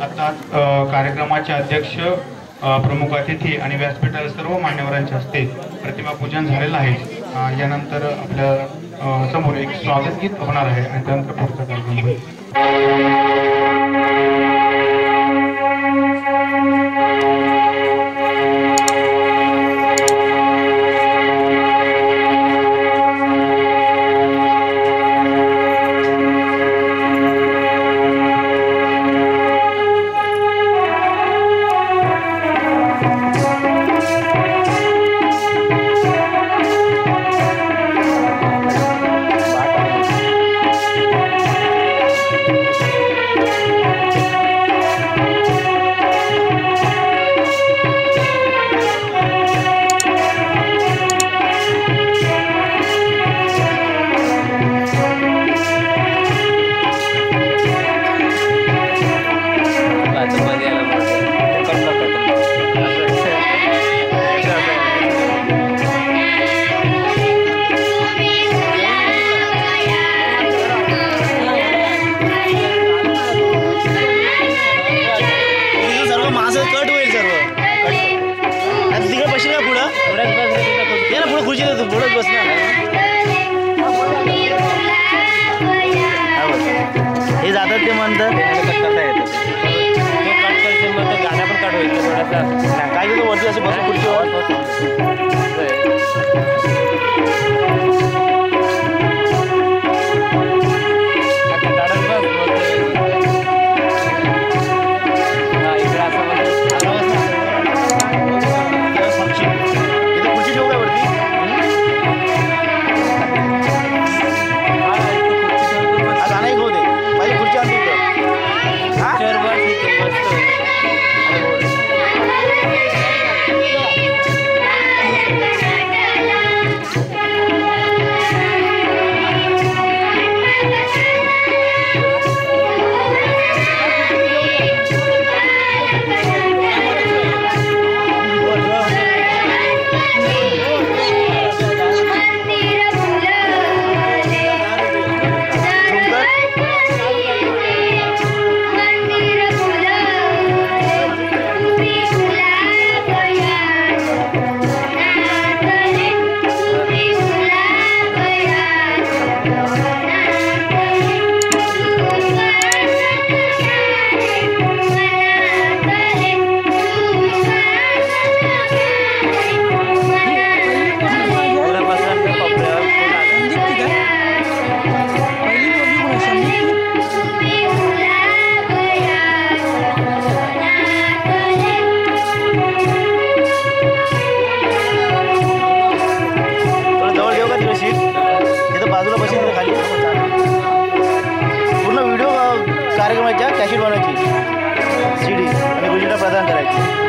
आता कार्यक्रमाचे अध्यक्ष प्रमुख अतिथी आणि व्यासपीठावर सर्व मान्यवरांच्या हस्ते प्रतिमा पूजन झालेलं आहे. यानंतर आपल्यासमोर एक स्वागत गीत होणार आहे आणि त्यानंतर पुढचा कार्यक्रम कट होईल सर्व. आता तिकडे बसशील का पुढं? ये ना पुढे खुर्ची तू पुढंच बस ना. हा जातात ते म्हणतात. गाणं पण काढ होईल थोडासा. काय वरती असं बसून खुर्चीवर? कार्यक्रमाच्या कॅसेट बनवायची सी डी आणि गुजिटा प्रदान करायची